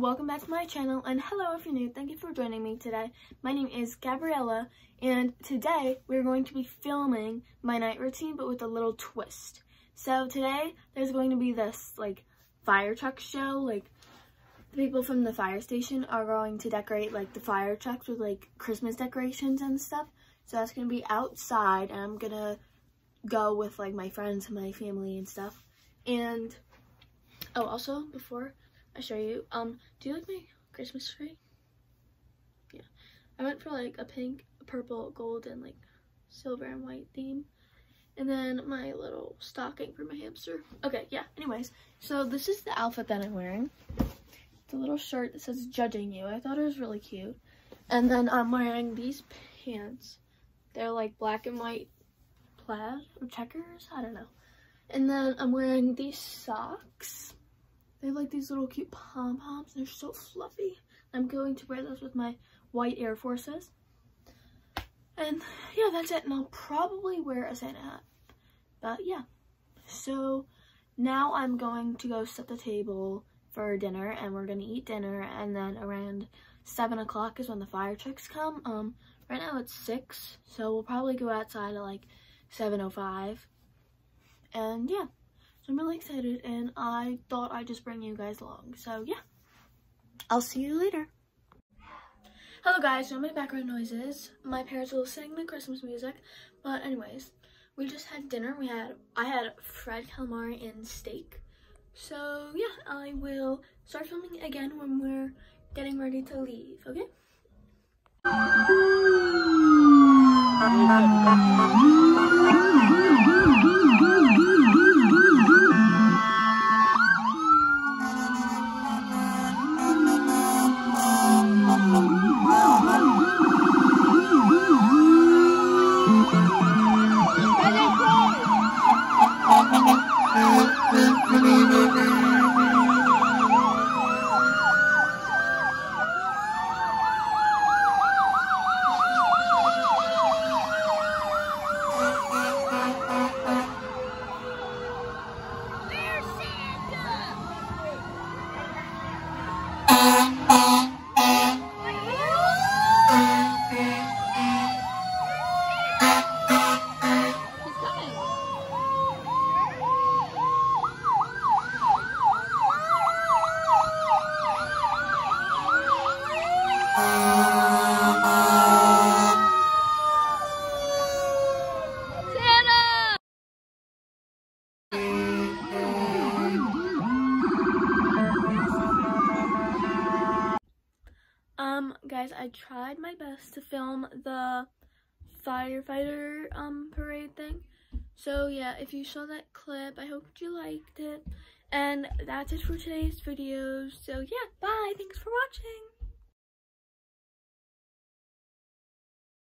welcome back to my channel and hello if you're new. Thank you for joining me today. My name is gabriella and today we're going to be filming my night routine but with a little twist. So today there's going to be this like fire truck show like the people from the fire station are going to decorate like the fire trucks with like christmas decorations and stuff. So that's going to be outside and i'm gonna go with like my friends and my family and stuff. And oh also before I show you. Um, do you like my Christmas tree? Yeah. I went for like a pink, purple, gold, and like silver and white theme. And then my little stocking for my hamster. Okay, yeah. Anyways, so this is the outfit that I'm wearing. It's a little shirt that says judging you. I thought it was really cute. And then I'm wearing these pants. They're like black and white plaid or checkers. I don't know. And then I'm wearing these socks. They like these little cute pom-poms. They're so fluffy. I'm going to wear those with my white Air Forces. And yeah, that's it. And I'll probably wear a Santa hat. But yeah. So now I'm going to go set the table for dinner and we're going to eat dinner. And then around 7 o'clock is when the fire trucks come. Um, Right now it's 6. So we'll probably go outside at like 7.05. And yeah. I'm really excited and I thought I'd just bring you guys along. So yeah, I'll see you later. Hello guys, no my background noises. My parents are listening to Christmas music. But anyways, we just had dinner. We had I had fried calamari and steak. So yeah, I will start filming again when we're getting ready to leave, okay? Um, guys, I tried my best to film the firefighter um parade thing. So yeah, if you saw that clip, I hope you liked it. And that's it for today's video. So yeah, bye. Thanks for watching.